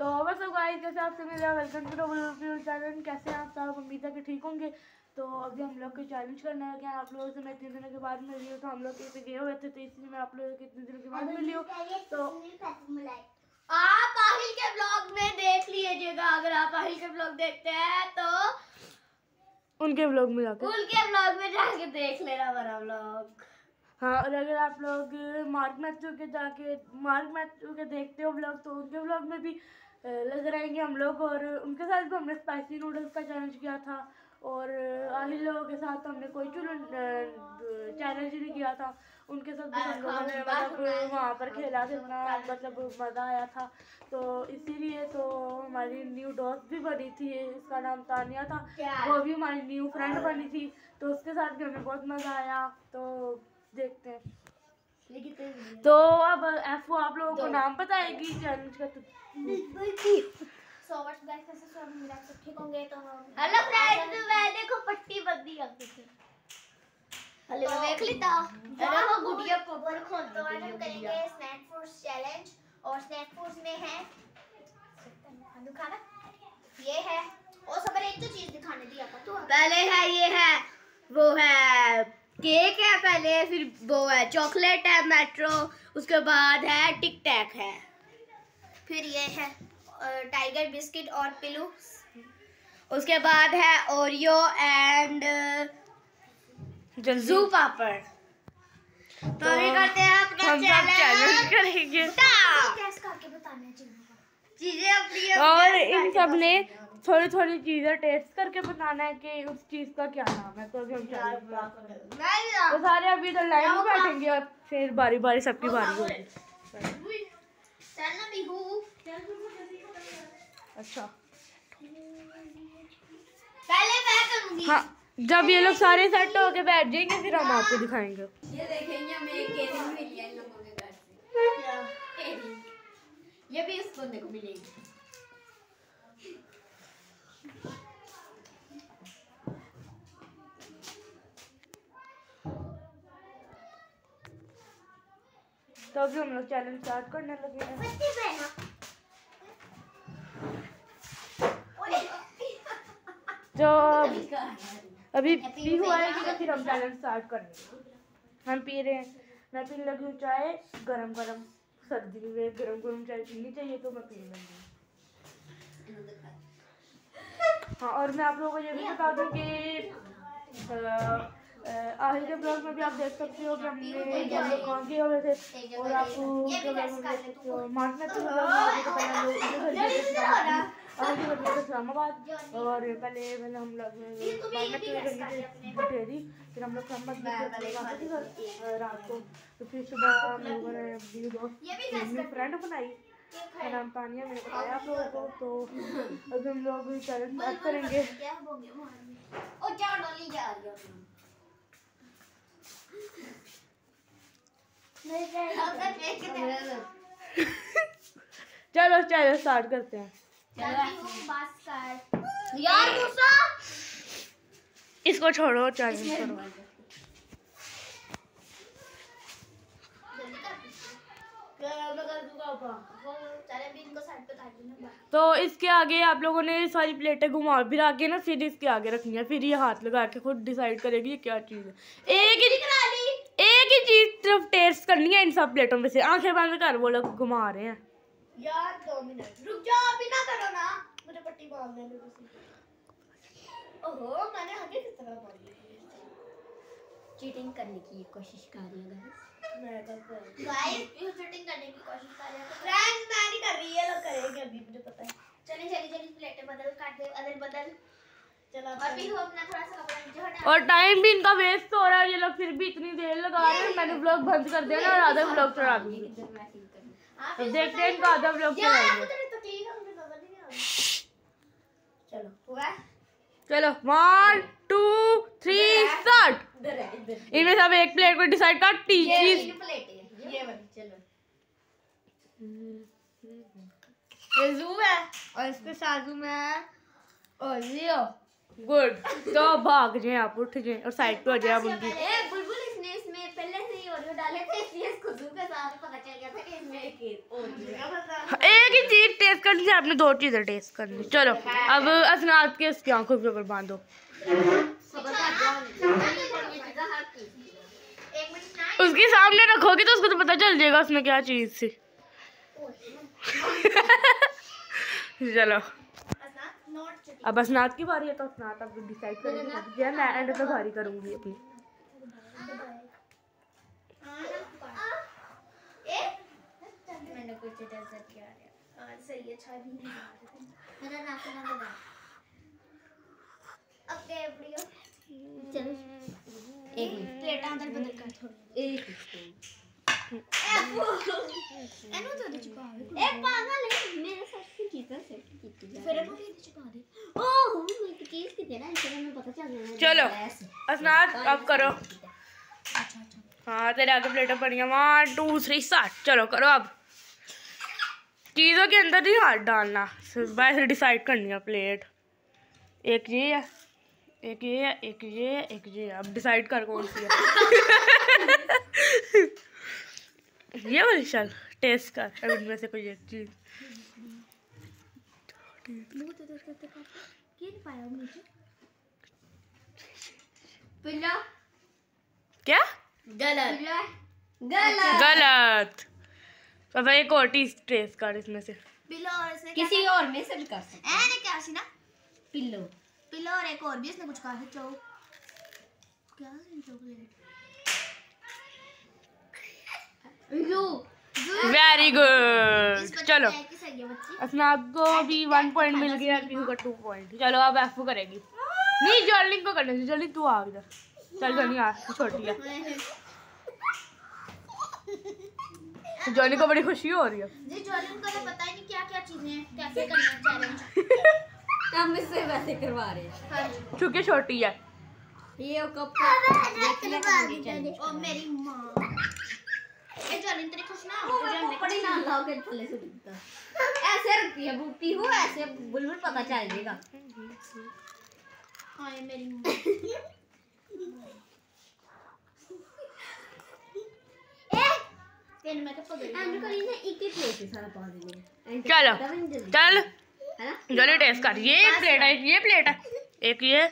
तो बस अब गाइस जैसे आपसे मिला वेलकम टू डबल चैनल कैसे हैं आप सब? उम्मीद है कि ठीक होंगे। तो अभी हम लोग को चैलेंज करना है क्या आप लोगों से मैं इतने दिनों के बाद मिली हूँ तो हम लोग कहीं गए हुए थे? तो इसलिए मैं आप लोगों को इतने दिनों के बाद मिली हूँ? तो आप आहिल के ब्लॉग में देख लीजिएगा अगर आप आहिल के ब्लॉग देखते हैं तो उनके ब्लॉग में जाकर उनके ब्लॉग में जाके देख लेना हमारा ब्लॉग हाँ और अगर आप लोग मार्क मैथ्यू के जाके मार्क मैथ्यू के देखते हो ब्लॉग तो उनके ब्लॉग में भी नज़र आएँगे हम लोग और उनके साथ भी हमने स्पाइसी नूडल्स का चैलेंज किया था और आहिल लोगों के साथ हमने कोई चैलेंज नहीं किया था। उनके साथ भी हम लोगों ने मतलब वहाँ पर खेला था इतना मतलब मज़ा आया था। तो इसीलिए तो हमारी न्यू दोस्त भी बनी थी इसका नाम तानिया था। वो भी हमारी न्यू फ्रेंड बनी थी तो उसके साथ भी हमें बहुत मज़ा आया। तो देखते हैं। तो अब एफ़ आप लोगों को नाम बताएगी चैलेंज का तो हेलो फ्रेंड्स मैं देखो पट्टी बंदी करती थी। हेलो देख ली था अरे वो गुड़िया पपर खोल तो आज हम करेंगे स्नैक फूड्स चैलेंज और स्नैक फूड्स में है दिखाना ये है। और सब एक तो चीज़ दिखाने दी आपको तो पहले है ये है वो है केक है पहले फिर वो है चॉकलेट है मेट्रो उसके बाद है टिक टैक है। फिर ये है टाइगर बिस्किट और पिलू। उसके बाद है ओरियो एंड जू पापड़। तो अभी करते हैं अपना चैलेंज करेंगे? चीज़ों और इन सबने थोड़ी थोड़ी चीज़ें टेस्ट करके बताना है कि उस चीज़ का क्या नाम है तो अभी हम तो सारे अभी इधर लाइन में बैठेंगे और फिर बारी बारी सबकी बारी होगी। अच्छा। पहले मैं करूँगी। हाँ जब ये लोग सारे सेट होके बैठ जाएँगे फिर हम आपको दिखाएँगे। ये देखेंगे हमें एक केरिंग मिली है इन लोगों के घर से। ये भी इस बंदे को मिलेगी। तो अभी हम लोग चैलेंज स्टार्ट करने लगे हैं। तो अभी पी हुआ है कि फिर हम चैलेंज स्टार्ट करेंगे हम पी रहे हैं। मैं पीने लगी हूँ चाय गरम गरम सर्दी में गरम गरम चाय पीनी चाहिए तो मैं पीने लगी। हूँ हाँ और मैं आप लोगों को ये भी बता दूँ कि अ, के ब्लॉग में भी आप देख सकते हो कि हमने हुए थे और आप मार्च में तो में इस्लामाबाद और पहले पहले हम लोग फिर हम लोग इस्लामाबाद रात को। तो फिर सुबह हम लोगों ने अपनी दोस्त फ्रेंड बनाई। नाम तानिया मैंने बताया आप लोगों को। तो अभी हम लोग चैलेंज स्टार्ट करेंगे। चलो चैलेंज स्टार्ट करते हैं। यार इसको छोड़ो चैलेंज करो चले देना तो इसके आगे आप लोगों ने सारी प्लेटें घुमा फिरा के ना फिर इसके आगे रखनी है फिर ये हाथ लगा के खुद डिसाइड करेगी ये क्या चीज़ है। एक ही सिर्फ़ टेस्ट करनी है इन सब प्लेटों में से। आँखें बंद कर वो लोग घुमा रहे हैं। यार दो मिनट। रुक जाओ अभी ना करो ना। मुझे पट्टी बाँध देने दो ओहो मैंने आगे किस तरह बांधी चीटिंग करने की कोशिश कर रही है गाइस मैं करता हूँ। गाइस ये फिटिंग करने की कोशिश कर रहे हैं फ्रेंड्स मैं नहीं कर रही ये लोग करेंगे अभी मुझे पता है चलिए चलिए चलिए प्लेटें बदल काट दे अदल बदल चलो और भी हो अपना थोड़ा सा कपड़ा नीचे हटा। और टाइम भी इनका वेस्ट हो रहा है ये लोग फिर भी इतनी देर लगा रहे हैं। मैंने ब्लॉग बंद कर दिया ना और आधा ब्लॉग चढ़ा दूँगी इधर मैं फील करूँ आप तो देखते हैं इनका आधा ब्लॉग है नज़र नहीं आ रही चलो। चलो वन टू थ्री स्टार्ट इधर है। इधर इनमें सब एक प्लेट को डिसाइड कर टी हैं चलो। है। और इसके साजू में है ओरियो। गुड। तो भाग जाए आप उठ जाए और साइड पे हो जाए आप उनकी। बुलबुल इसने इसमें पहले से ही ओरियो डाले थे इसलिए इसको जू के साथ पता चल गया था कि इसमें एक एक ही चीज़ टेस्ट करनी है आपने दो चीज़ें टेस्ट करनी चलो अब असनाद के उसकी आँखों के ऊपर बांधो। उसके सामने रखोगे तो उसको तो पता चल जाएगा उसमें क्या चीज़ थी। चलो। अब असनाद की बारी है तो असनाद अब डिसाइड करेंगे मैं एंड पे भारी करूँगी अपनी मैंने कुछ डेजर्ट किया है सही अच्छा भी मेरा चलो। एक मिनट। प्लेट अंदर बदल कर। थोड़ी एक चल। असनाद, अब करो। हाँ तेरे आगे प्लेटें पड़ी हैं। One, two, three, start. चलो, करो अब। चीज़ों के अंदर नहीं हाथ डालना। वैसे डिसाइड करनी है प्लेट। एक ये है, एक ये है, एक ये है, एक ये है। अब डिसाइड कर कौन सी है। ये वाली चल टेस्ट कर अब इनमें से कोई एक चीज़। क्या? गलत। गलत। गलत। अब एक और टेस्ट कर इसमें से। पिलो और किसी और में से भी कर सकते क्या सी ना? पिल्लो। पिलो और एक और भी इसने कुछ कहा है चो क्या है चॉकलेट यू वेरी गुड चलो की सही है को भी वन पॉइंट मिल गया पीहू का टू पॉइंट चलो अब एफ़ करेगी। नहीं जॉर्लिंग को करने से जॉर्लिंग तू आ इधर। चल जॉर्लिंग आ तू छोटी है। जॉर्लिंग को बड़ी खुशी हो रही है। जी जॉलिन को तो पता ही नहीं क्या क्या चीज़ें हैं कैसे करना चैलेंज हम इससे वैसे करवा रहे हैं। हाँ छोटी है। ये करेंगे चैलेंज ओ मेरी माँ। हो के ऐसे रखती है बूटी हो ऐसे बुलबुल पता चल जाएगा। हाँ ये मेरी तो चलो चल। है ना? जॉली टेस्ट कर। ये एक प्लेट है ये प्लेट है। एक ये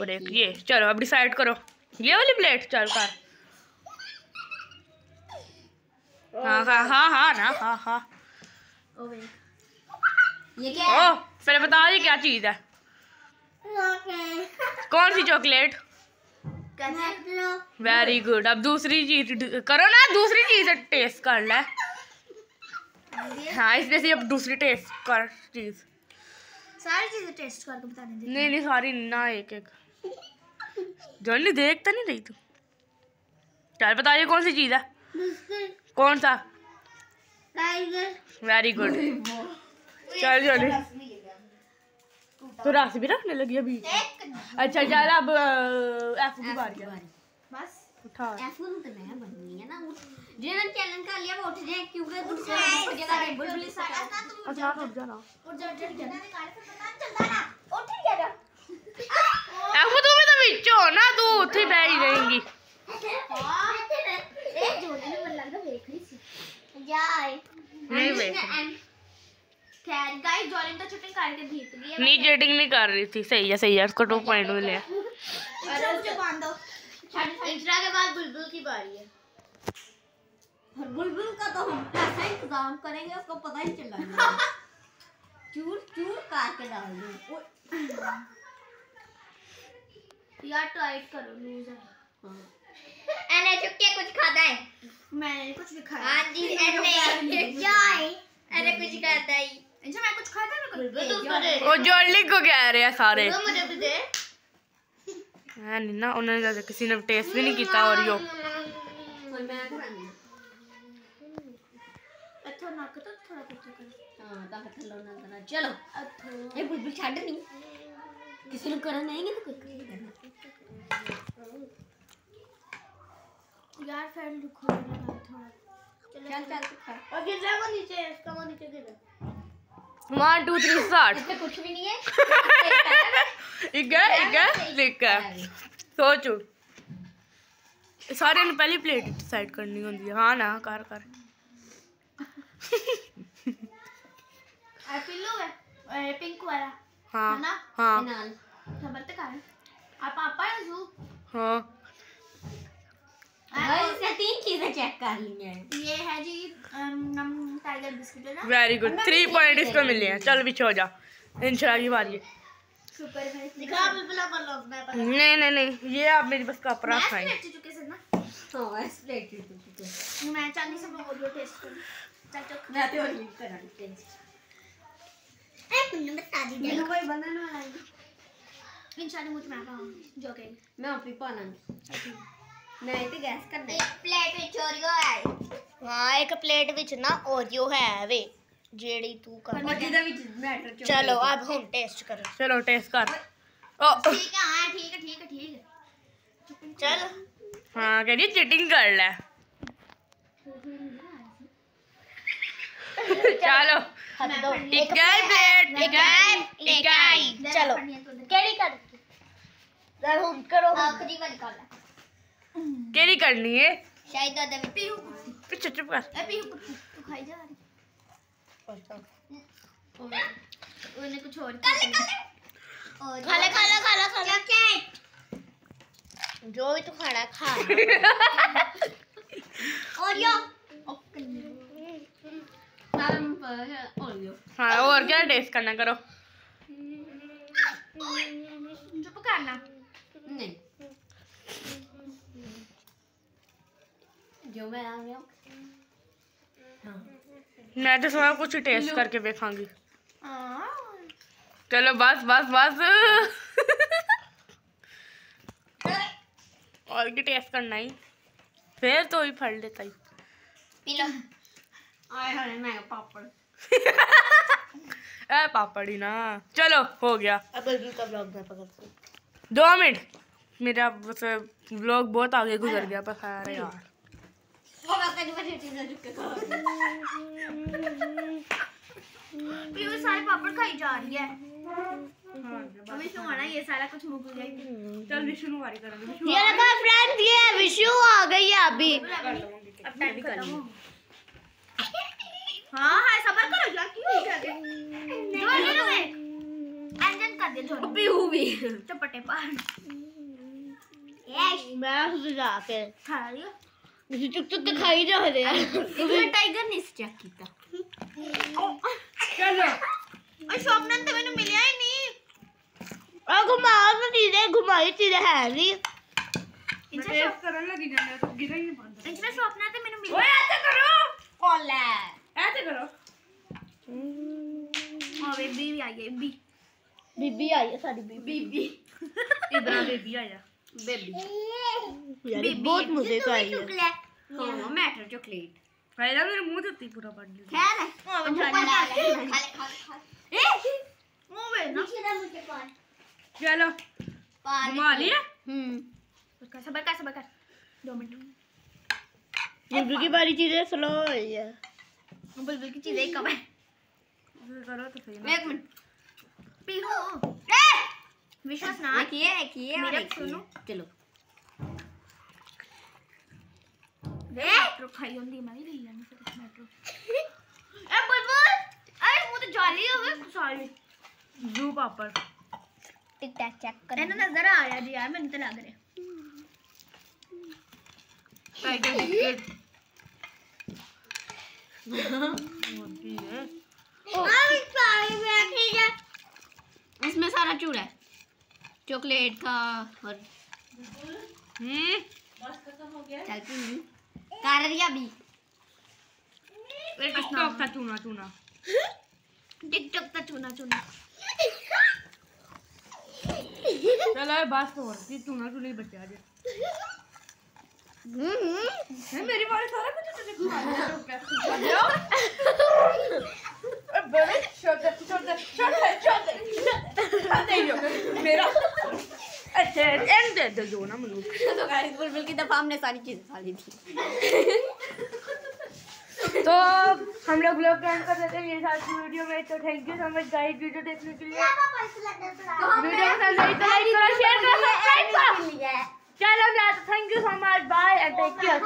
और एक ये। चलो अब डिसाइड करो। ये वाली प्लेट चल कर। हाँ हाँ हाँ हाँ ना हाँ हाँ. ओ वे ये क्या ओ पहले बताओ ये क्या चीज़ है? कौन सी चॉकलेट? वेरी गुड अब दूसरी चीज़ करो ना दूसरी चीज़ टेस्ट कर ले। हाँ इसमें से अब दूसरी टेस्ट कर चीज़। सारी चीज़ें टेस्ट करके बता देंगे नहीं नहीं सारी ना एक एक जल्दी देख तो नहीं रही तू। चल बता ये कौन सी चीज़ है? कौन सा? वेरी गुड चल चल तो रास भी रखने लगी अभी? अच्छा चल अब एफ़ की बारी बस। उठा। तो मैं बननी है ना जिन्होंने चैलेंज कर लिया वो उठ जाए क्योंकि उठ जाए तो जाए बुलबुल से अच्छा उठ जाना। उठ चलता ना। उठ गया तू भी तो हो ना तू उठ ही बैठ जाएगी। नहीं खैर तो है। नहीं कर रही थी। सही है सही है। उसको टू पॉइंट मिले। हैं। इंस्टा मुझे बाँध दो। इंस्टा के बाद बुलबुल की बारी है। और बुलबुल का तो हम ऐसा इंतज़ाम करेंगे उसको पता ही चला चूर चूर काट के डाल दूँ। यार टाइट करो लूज है। एने चुप के कुछ खाता है? मैंने कुछ भी खाया। हाँ जी एने जाए अरे कुछ खाता है। अच्छा मैं कुछ खाता मैं कुछ वो जोली को कह रहे हैं सारे। वो मुझे भी दे। है नहीं ना उन्होंने ज़्यादा किसी ने टेस्ट भी नहीं किया और यो। तो अच्छा नाक तो थोड़ा कर। हाँ दा चलो। अच्छा। ये बुलबुल नहीं किसी ने करना नहीं तो कुछ यार फ़ैन लुक हो रहा थोड़ा। चल चल और गिर जाएगा नीचे इसका वो नीचे गिर वन टू थ्री स्टार्ट कुछ भी नहीं है। इगर इगर लिखा सोचो। सारे ने पहली प्लेट डिसाइड करनी होंगी हाँ। ना कर कर। पिल्लू है पिंक वाला। हाँ हाँ तो आप पापा है जू? हाँ। चेक कर ये है जी नम tiger biscuit very good three point इसको मिले हैं। चल पीछे हो जा। इंशाल्लाह की बारी नहीं नहीं नहीं। ये आप मेरी बस का अपराध खाए मैं मैं सब बोलो टेस्ट चल चल। मैं तो लीव करांगी एक मिनट बता दीजिए ये कोई बनाने वाला है। इंशाल्लाह मुझे मैं खाऊँगी। जो के मैं आप ही बनाऊँगी ਤੇ ਗੈਸ ਕਰ ਦੇ ਇੱਕ ਪਲੇਟ ਵਿੱਚ ਓਰੀਓ ਹੈ ਹਾਂ ਇੱਕ ਪਲੇਟ ਵਿੱਚ ਨਾ ਓਰੀਓ ਹੈ ਵੇ ਜਿਹੜੀ ਤੂੰ ਕਰ ਉਹ ਜਿਹਦੇ ਵਿੱਚ ਮੈਟਰ ਚੋ ਚਲੋ अब हम टेस्ट करो चलो टेस्ट कर ओ ठीक है हाँ ठीक है ठीक है ठीक है चल हाँ कह रही चीटिंग कर ले चलो इकाई प्लेट इकाई इकाई चलो केड़ी कर हम करो आखिरी वाली कर ले केरी करनी है। शायद दादा भी पीहू पीछे चुप कर। ए पीहू तू खाई जा उन्होंने कुछ और काले काले। खा ले खा ले खा ले खा ले क्या जो भी तू खाना खा। ओरियो। हाँ और क्या टेस्ट करना करो। चुप करना। जो मैं हाँ। मैं तो सुना कुछ टेस्ट करके देखांगी। चलो बस बस बस। और की टेस्ट करना ही। फिर तो ही फल देता ही। पापड़। ए पापड़ ही ना। चलो हो गया। अब दो मिनट। मेरा ब्लॉग बहुत आगे गुजर गया पर खा रहे यार। पीयूष सारे पापड़ खाई जा रही है। हमें ये सारा कुछ चल विशु वारी करेंगे ये आ गई। है अभी। अब टाइम कर लो हाँ हाँ, करो क्यों चपटे पार। मैं सुझा के खा लियो चुक चुक के खाई जा रहे हैं टाइगर ने चेक किया चलो और स्वप्नन तो मैंने मिलिया ही नहीं और घुमा तो चीजें घुमाई चीजें है नहीं मैं टेस्ट करने लगी जाने तो गिरा ही नहीं पाता इनसे स्वप्न तो मैंने ओए मिलिया ऐसे करो ਕੋਲੇ ऐसे करो और बेबी भी आई है बी बीबी आई है सारी बीबी ਬੀਬੀ इधर बेबी आया ਬੇਬੀ बेबी बहुत मज़े का तो तो है। हाँ मैटर चॉकलेट भाई यार मेरे मुँह से पूरा पड़ गया। खैर हाँ। खा खा खा ए मुँह में ना? चलो। पानी घुमा लिया? हम्म। उसका सबर कर सबर 2 मिनट बुलबुल की बारी चीज़ें स्लो हो रही बुलबुल की चीज़ें कब है। करो तो सही एक मिनट। पीहू। विश्वास विश्वनाथ किए है किए मेरा सुनो। चलो। मेट्रो खाई होंदी मारी ले लेनी फिर मेट्रो। ए बुलबुल! अरे वो तो जाली हो गई। खुशाली जू पापड़। टिक टैक चेक कर ना नज़र आ रहा जी यार मैं तो लग रहा टाइगर बिस्किट मोटी है। चॉकलेट का और हम्म चल पी कर रिया भी टिकटॉक का चूना चूना टिकटॉक का चुना चुना चलो ये हो रही चूना चूनी बचा दे है मेरी सारा कुछ तुझे खिला दिया तो कैसे खा दिया ए, बड़े छोटे छोटे छोटे छोटे छोटे जो मेरा अच्छा दो जो ना मनु तो गाइस बुलबुल की दफ़ा हमने सारी चीज़ें खा ली थी। तो हम लोग लोग एंड कर देते हैं ये साथ की वीडियो में। तो thank you so much guys video देखने के लिए। वीडियो पसंद आई तो लाइक करो शेयर करो सब्सक्राइब करो। चलो guys thank you so much bye and take care.